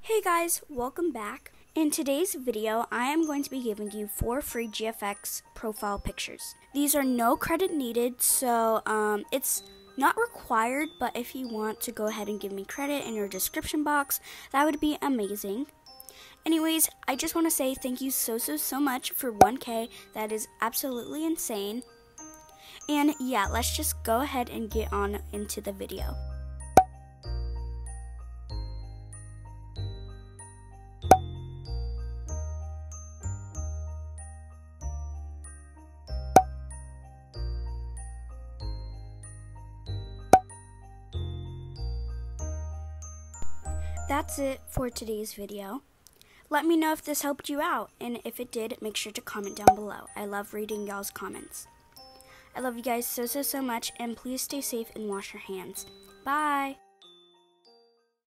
Hey guys, welcome back. In today's video, I am going to be giving you four free GFX profile pictures. These are no credit needed, so um, it's not required, but if you want to go ahead and give me credit in your description box, that would be amazing. Anyways, I just want to say thank you so, so, so much for 1K. That is absolutely insane. And yeah, let's just go ahead and get on into the video. That's it for today's video. Let me know if this helped you out, and if it did, make sure to comment down below. I love reading y'all's comments. I love you guys so, so, so much, and please stay safe and wash your hands. Bye!